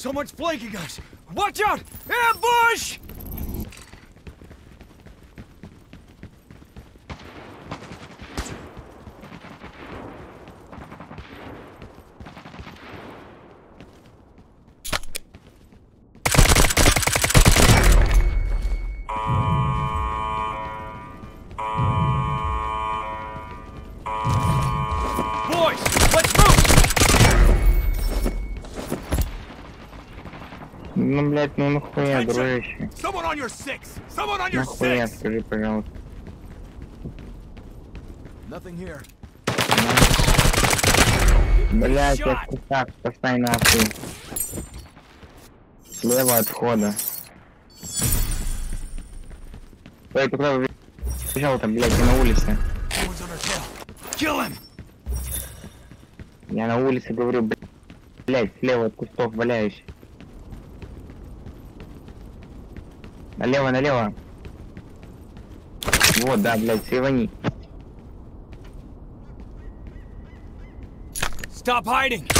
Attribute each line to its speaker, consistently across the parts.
Speaker 1: Someone's flanking us! Watch out! Ambush!
Speaker 2: Ну, блять, ну нахуя, дружище. Нахуя, скажи, пожалуйста. Блять, я так, поставь нахуй. Слева от входа. Ой, ты куда бежал там, блять, я на улице. Я на улице говорю, блять, слева от кустов валяющий. Налево, налево. Вот, да, блядь, сивани.
Speaker 1: Stop hiding!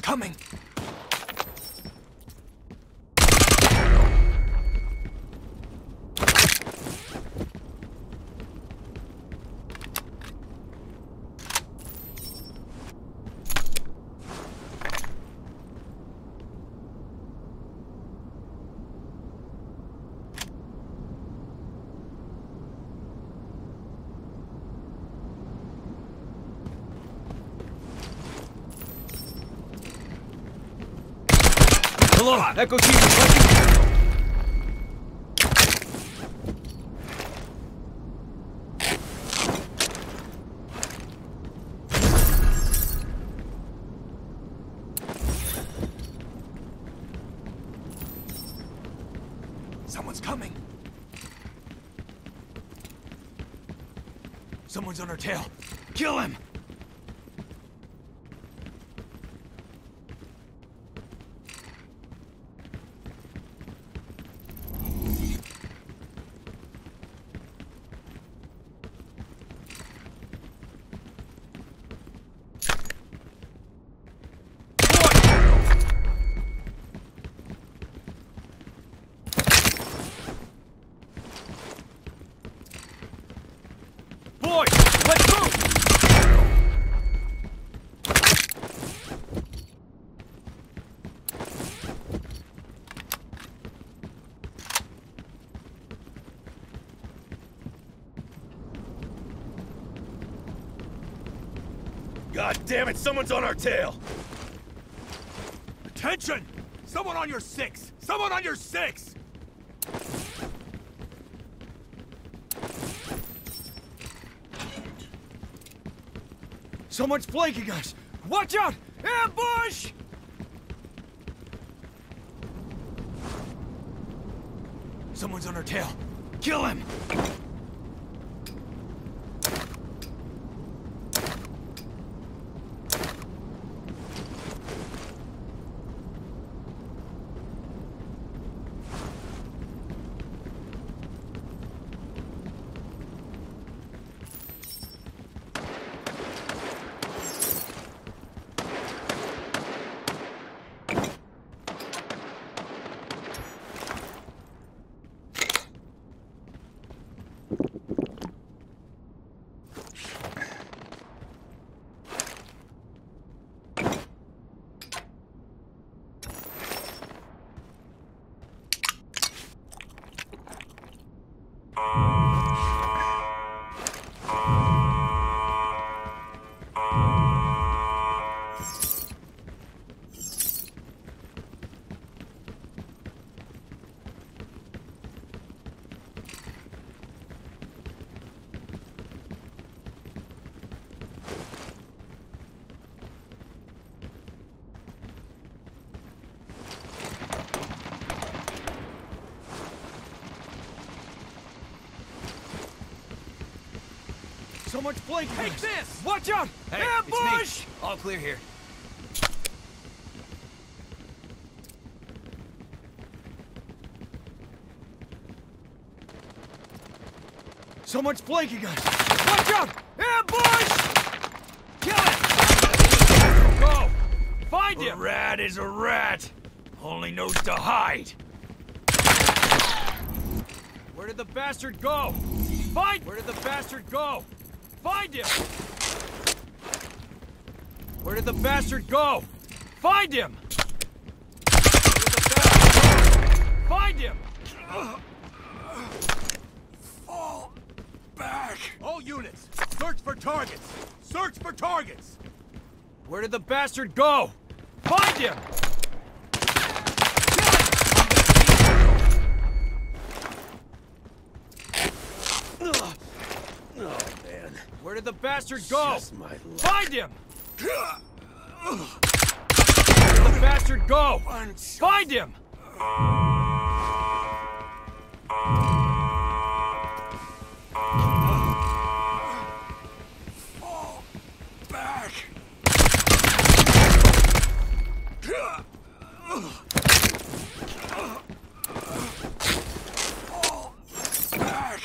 Speaker 1: Coming! Hello, Echo Team. requesting- Someone's coming. Someone's on our tail. Kill him! God damn it, someone's on our tail! Attention! Someone on your six! Someone on your six! Someone's flanking us! Watch out! Ambush! Someone's on our tail. Kill him! Someone's flanking
Speaker 3: Take this!
Speaker 1: Watch out!
Speaker 3: Hey,
Speaker 1: Ambush!
Speaker 3: All clear here.
Speaker 1: Someone's flanking us! Watch out! Ambush! Kill it! Go! Find
Speaker 4: A
Speaker 1: him!
Speaker 4: rat is a rat. Only knows to hide.
Speaker 1: Where did the bastard go? Find! Where did the bastard go? Find him! Where did the bastard go? Find him! Where did the bastard go? Find him!
Speaker 4: Fall back.
Speaker 3: All units, search for targets! Search for targets!
Speaker 1: Where did the bastard go? Find him!
Speaker 4: Oh man.
Speaker 1: Where did the bastard go?
Speaker 4: Just my luck.
Speaker 1: Find him! Where did the bastard go? Find him!
Speaker 4: Fall back. Fall back.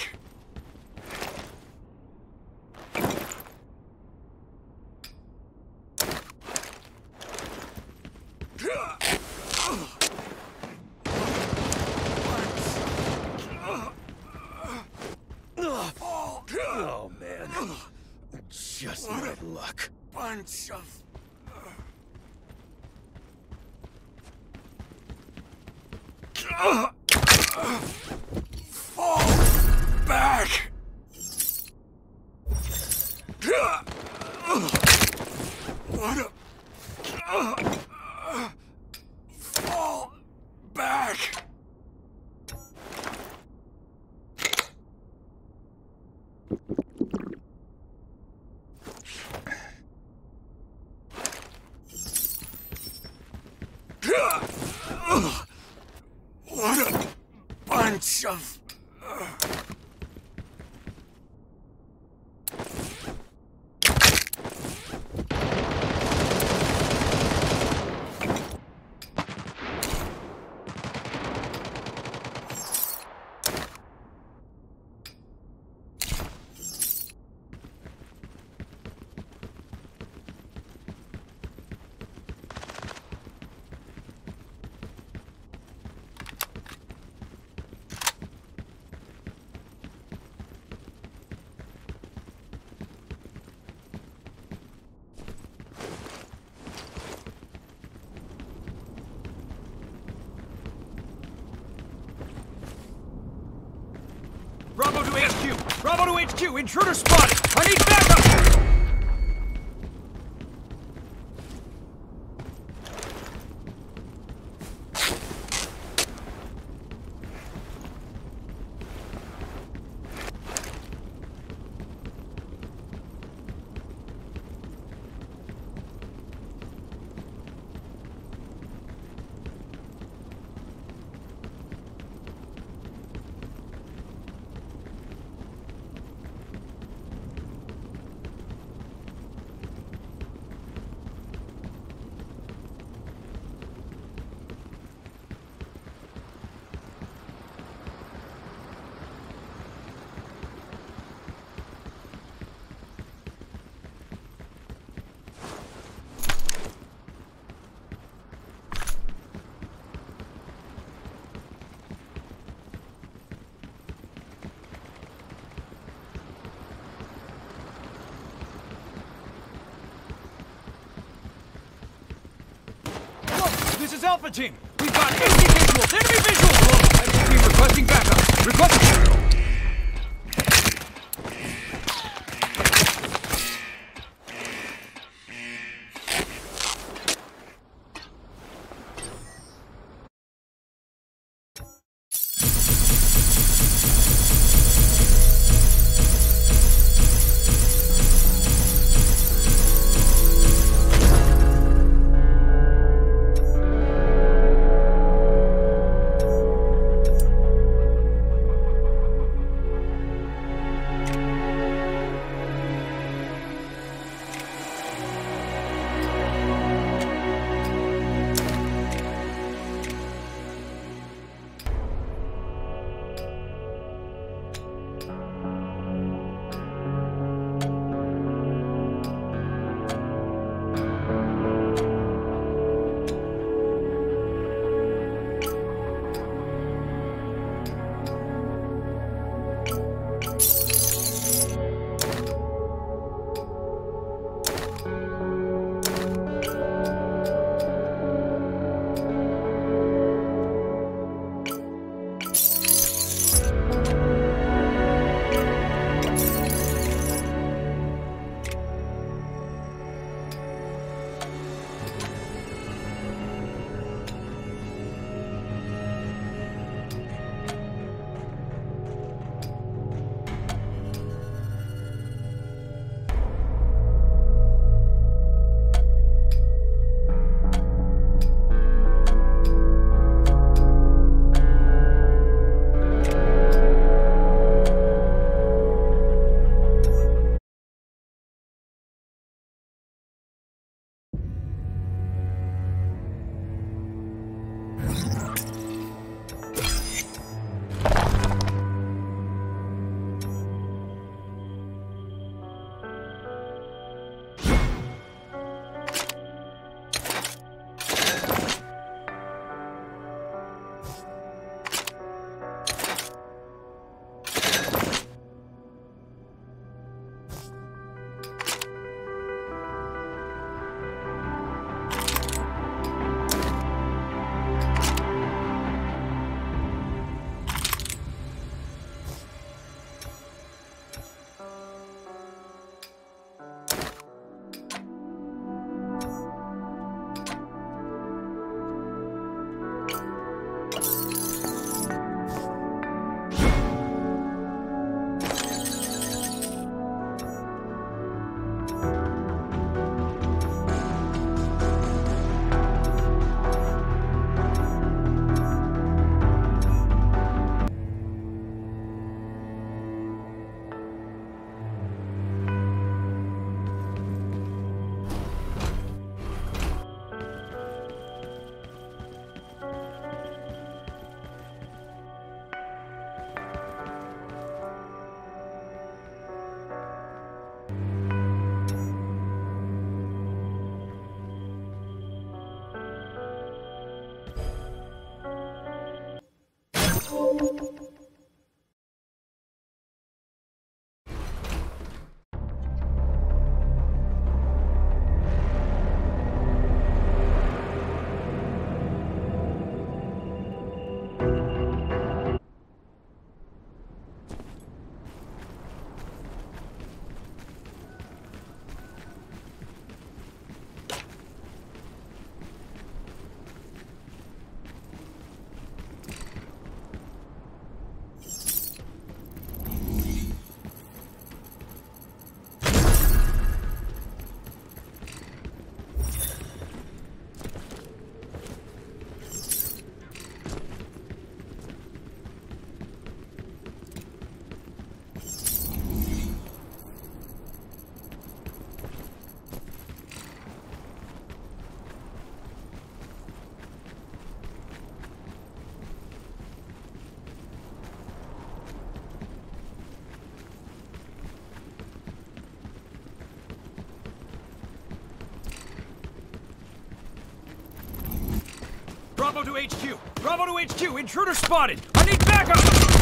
Speaker 4: Oh man. Just my luck. Bunch of Fall back. What a Fall back. What a bunch of.
Speaker 1: Bravo to HQ! Intruder spotted! I need backup! Alpha Team. We've got enemy visuals. Enemy visuals. Alpha Team requesting backup. Requesting. Bravo to HQ! Bravo to HQ! Intruder spotted! I need backup!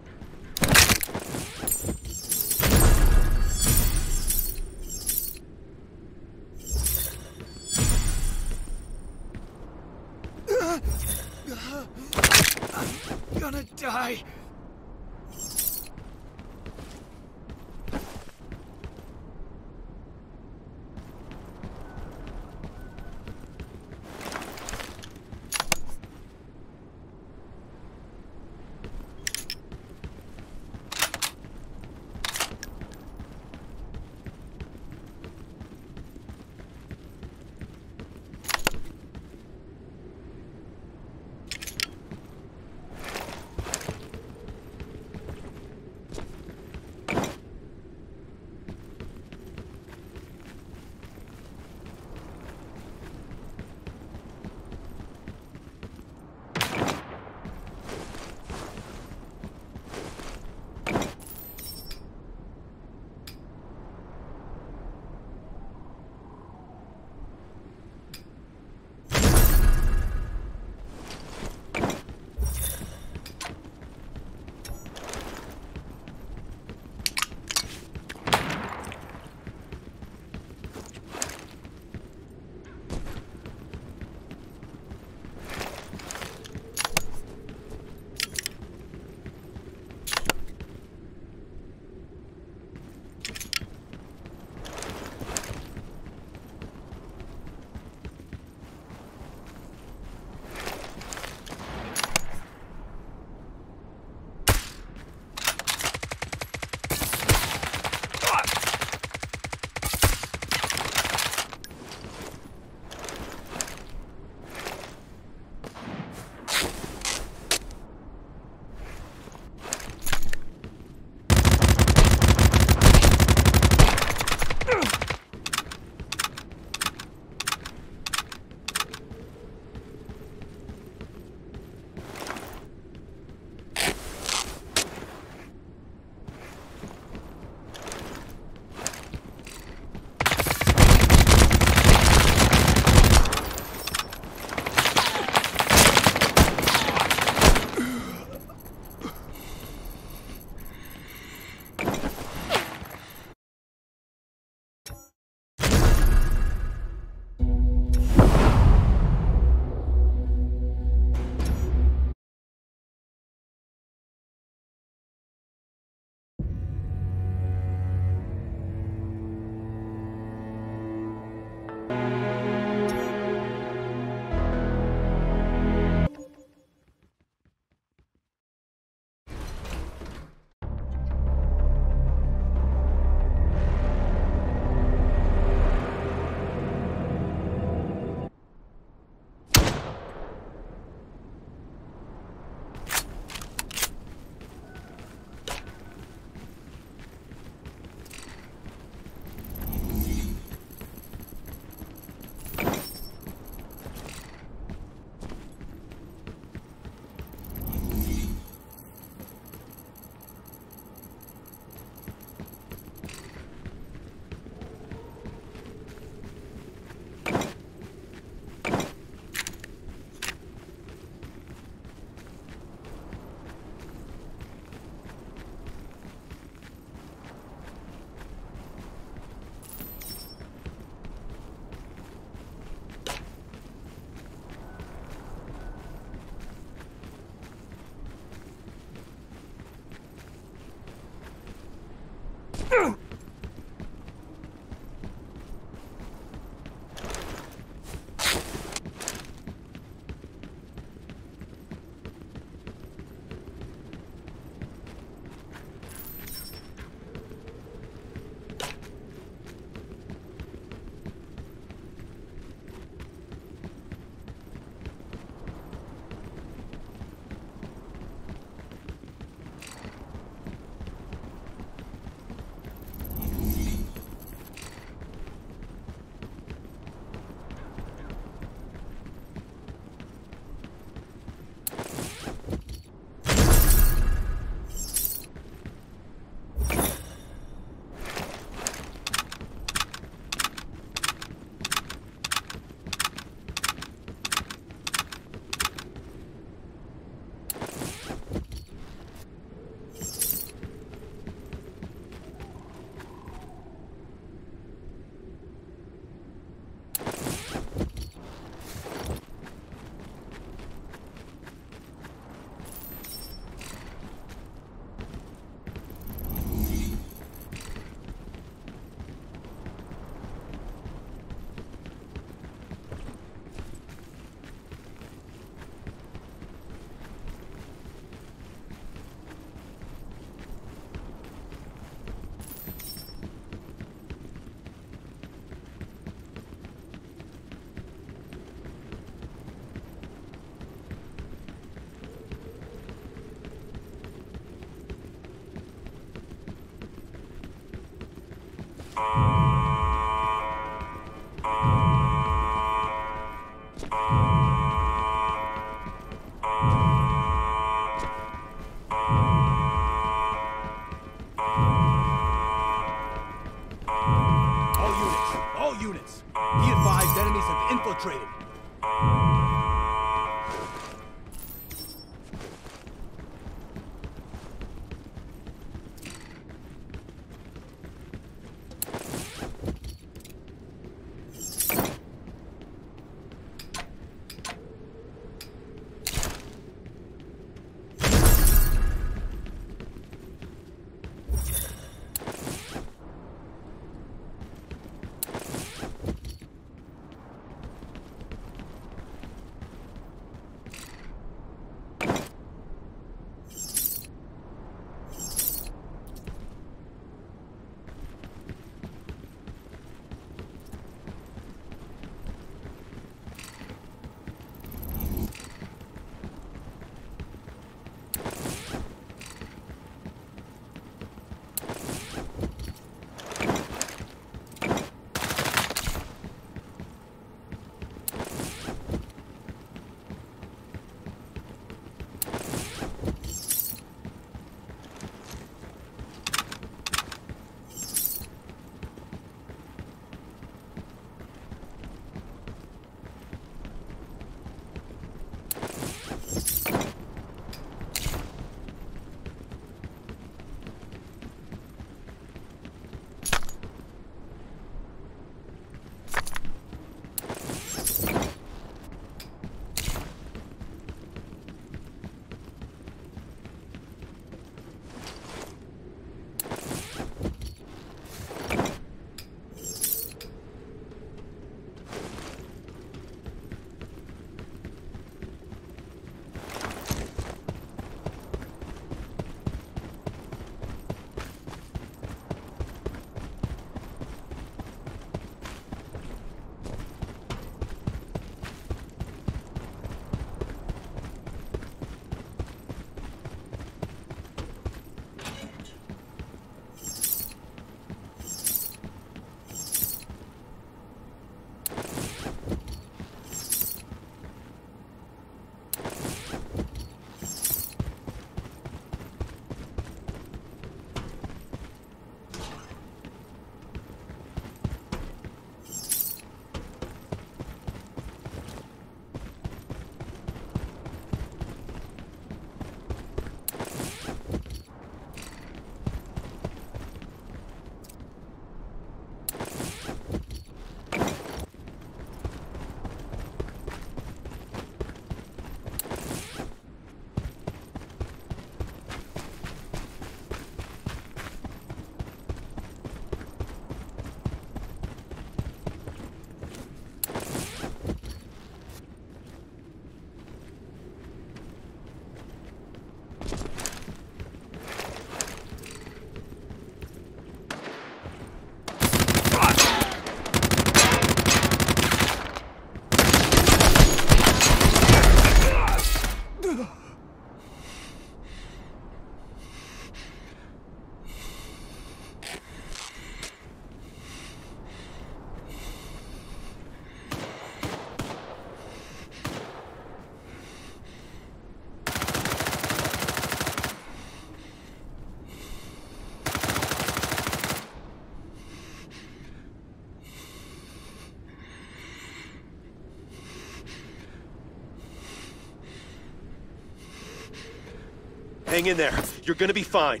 Speaker 4: Hang in there. You're gonna be fine.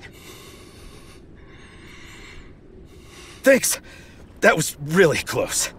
Speaker 4: Thanks. That was really close.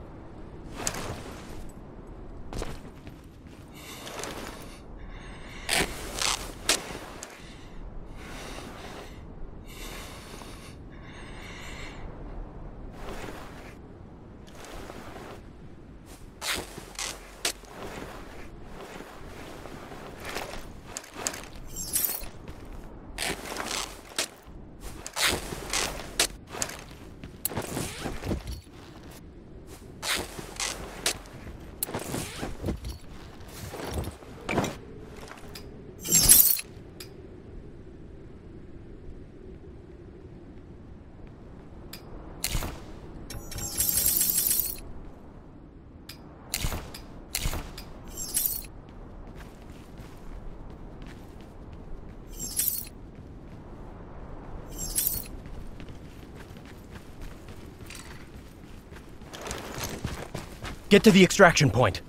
Speaker 5: To the extraction point.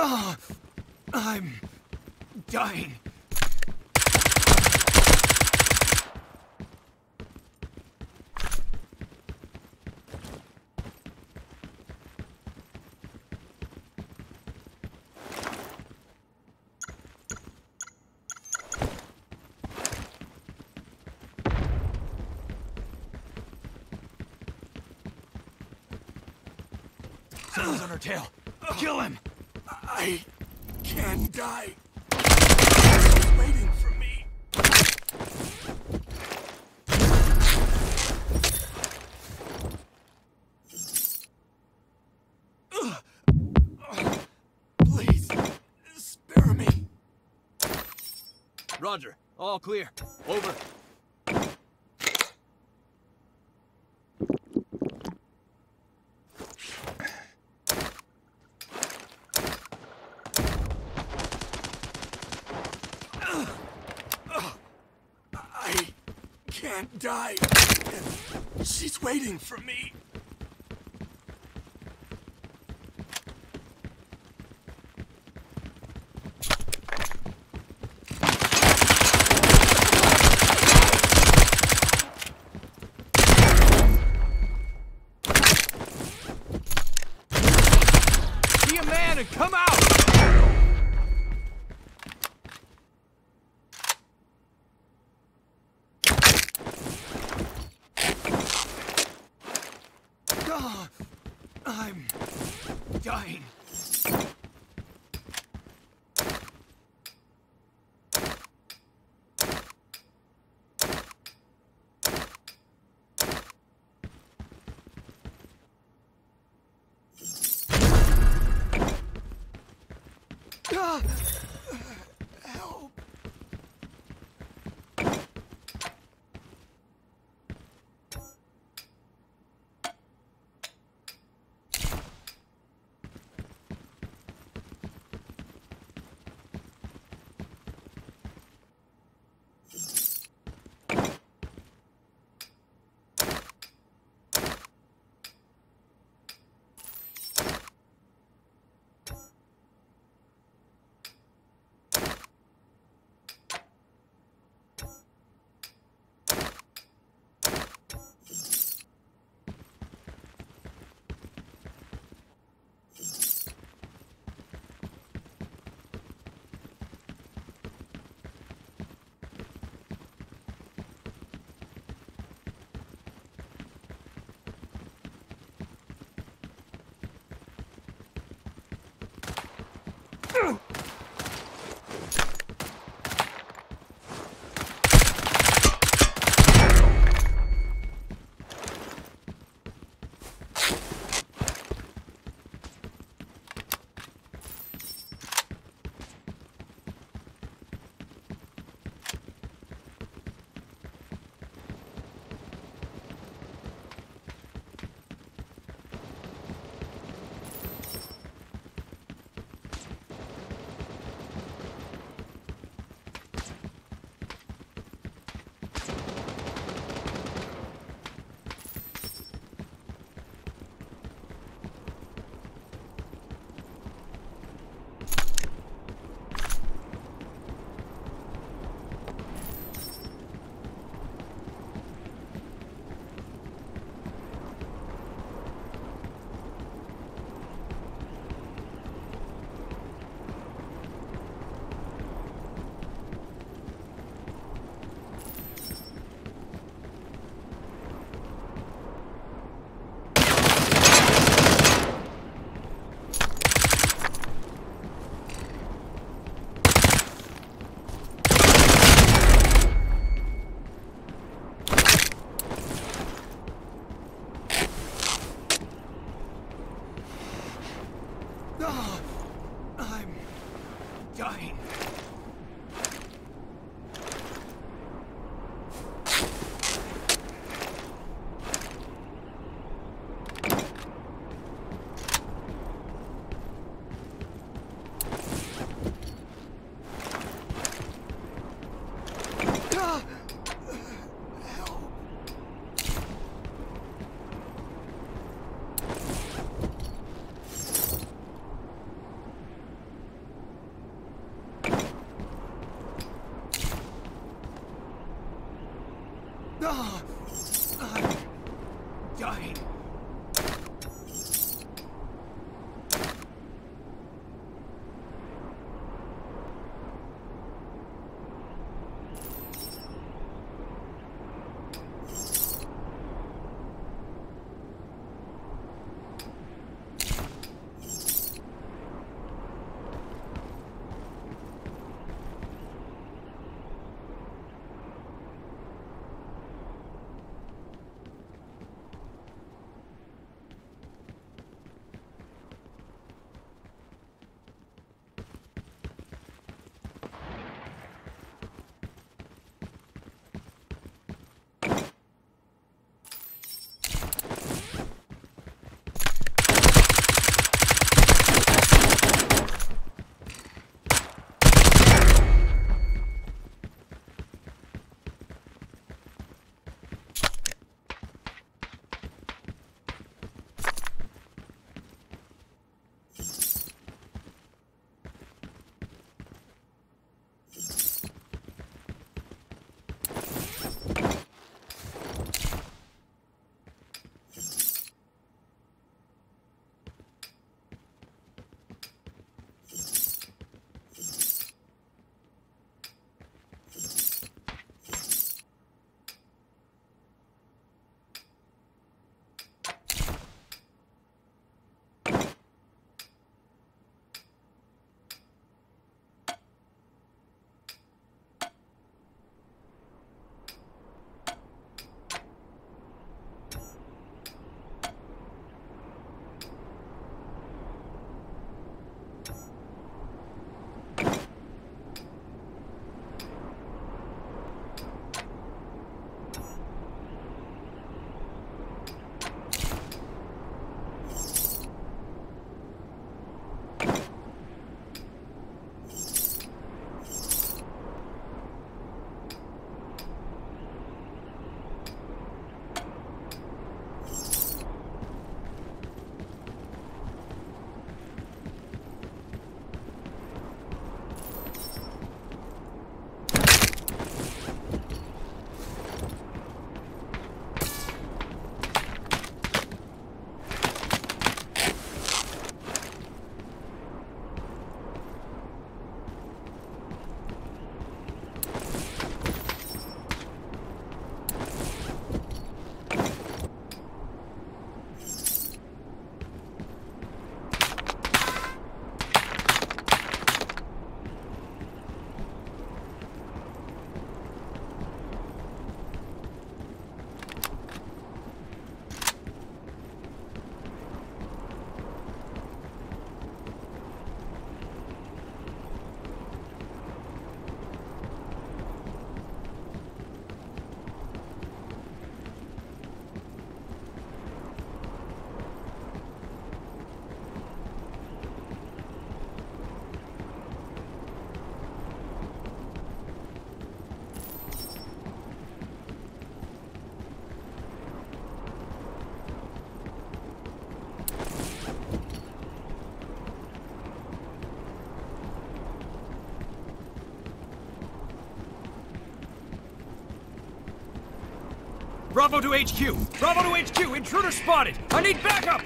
Speaker 1: Ah, I'm dying. Someone's on our tail. Kill him!
Speaker 4: I can't die. Waiting for me. Please, spare me.
Speaker 1: Roger. All clear. Over.
Speaker 4: I can't die. She's waiting for me.
Speaker 1: Bravo to HQ! Bravo to HQ! Intruder spotted! I need backup!